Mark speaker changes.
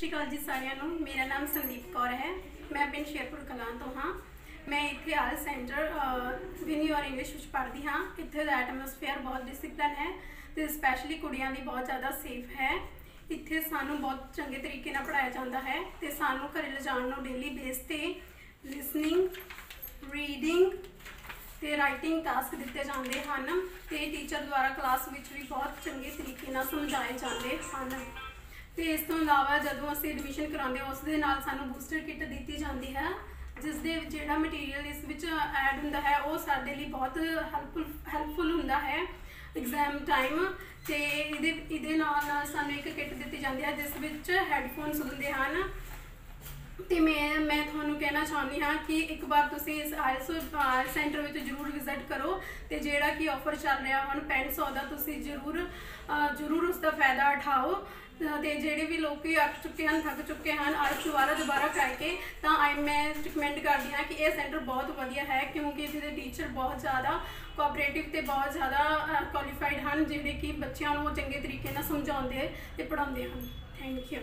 Speaker 1: ਸ਼੍ਰੀ ਅਕਾਲ ਜੀ ਸਾਰਿਆਂ ਨੂੰ। ਮੇਰਾ ਨਾਮ ਸੰਦੀਪ ਕੌਰ ਹੈ। ਮੈਂ ਪਿੰਡ ਸ਼ੇਰਪੁਰ ਕਲਾਂ ਤੋਂ ਹਾਂ। ਮੈਂ ਇੱਥੇ ਆਲ ਸੈਂਟਰ ਵਿਨੀ ਔਰ ਇੰਗਲਿਸ਼ ਵਿੱਚ ਪੜ੍ਹਦੀ ਹਾਂ। ਇੱਥੇ ਦਾ ਐਟਮੋਸਫੇਅਰ ਬਹੁਤ ਡਿਸਪਲਿਨ ਹੈ ਤੇ ਸਪੈਸ਼ਲੀ ਕੁੜੀਆਂ ਲਈ ਬਹੁਤ ਜ਼ਿਆਦਾ ਸੇਫ ਹੈ। ਇੱਥੇ ਸਾਨੂੰ ਬਹੁਤ ਚੰਗੇ ਤਰੀਕੇ ਨਾਲ ਪੜ੍ਹਾਇਆ ਜਾਂਦਾ ਹੈ ਤੇ ਸਾਨੂੰ ਘਰੇ ਲਿਜਾਣ ਨੂੰ ਡੇਲੀ ਬੇਸ ਤੇ ਲਿਸਨਿੰਗ ਰੀਡਿੰਗ ਤੇ ਰਾਈਟਿੰਗ ਟਾਸਕ ਦਿੱਤੇ ਜਾਂਦੇ ਹਨ ਤੇ ਟੀਚਰ ਦੁਆਰਾ ਕਲਾਸ ਵਿੱਚ ਵੀ ਬਹੁਤ ਚੰਗੇ ਤਰੀਕੇ ਨਾਲ ਸਮਝਾਏ ਜਾਂਦੇ ਹਨ। ਤੇ ਇਸ ਤੋਂ ਇਲਾਵਾ ਜਦੋਂ ਅਸੀਂ ਐਡਮਿਸ਼ਨ ਕਰਾਉਂਦੇ ਹਾਂ, ਉਸ ਦੇ ਨਾਲ ਸਾਨੂੰ ਬੂਸਟਰ ਕਿੱਟ ਦਿੱਤੀ ਜਾਂਦੀ ਹੈ ਜਿਸ ਦੇ ਵਿੱਚ ਜਿਹੜਾ ਮਟੀਰੀਅਲ ਇਸ ਵਿੱਚ ਐਡ ਹੁੰਦਾ ਹੈ, ਉਹ ਸਾਡੇ ਲਈ ਬਹੁਤ ਹੈਲਪਫੁਲ ਹੈਲਪਫੁਲ ਹੁੰਦਾ ਹੈ ਐਗਜ਼ਾਮ ਟਾਈਮ ਤੇ ਇਹਦੇ ਇਹਦੇ ਨਾਲ ਸਾਨੂੰ ਇੱਕ ਕਿੱਟ ਦਿੱਤੀ ਜਾਂਦੀ ਹੈ, ਜਿਸ ਵਿੱਚ ਹੈੱਡਫੋਨਸ ਹੁੰਦੇ ਹਨ। ਤੇ ਮੈਂ ਮੈਂ ਤੁਹਾਨੂੰ ਕਹਿਣਾ ਚਾਹੁੰਦੀ ਹਾਂ ਕਿ ਇੱਕ ਵਾਰ ਤੁਸੀਂ ਇਸ ਆਇਲਸ ਸੈਂਟਰ ਵਿੱਚ ਜਰੂਰ ਵਿਜ਼ਿਟ ਕਰੋ ਤੇ ਜਿਹੜਾ ਕਿ ਆਫਰ ਚੱਲ ਰਿਹਾ, ਹੁਣ 500 ਦਾ ਤੁਸੀਂ ਜਰੂਰ ਜਰੂਰ ਉਸ ਦਾ ਫਾਇਦਾ ਉਠਾਓ। ਤੇ ਜਿਹੜੇ ਵੀ ਲੋਕ ਅੱਕ ਚੁੱਕੇ ਹਨ, ਥੱਕ ਚੁੱਕੇ ਹਨ ਆਇਲਸ ਦੁਬਾਰਾ ਦੁਬਾਰਾ ਕਰਕੇ ਤਾਂ ਆਈ ਮੈਂ ਰਿਕਮੈਂਡ ਕਰਦੀ ਹਾਂ ਕਿ ਇਹ ਸੈਂਟਰ ਬਹੁਤ ਵਧੀਆ ਹੈ ਕਿਉਂਕਿ ਇੱਥੇ ਦੇ ਟੀਚਰ ਬਹੁਤ ਜ਼ਿਆਦਾ ਕੋਆਪਰੇਟਿਵ ਤੇ ਬਹੁਤ ਜ਼ਿਆਦਾ ਕੁਆਲੀਫਾਈਡ ਹਨ, ਜਿਹੜੇ ਕਿ ਬੱਚਿਆਂ ਨੂੰ ਚੰਗੇ ਤਰੀਕੇ ਨਾਲ ਸਮਝਾਉਂਦੇ ਤੇ ਪੜ੍ਹਾਉਂਦੇ ਹਨ। Thank you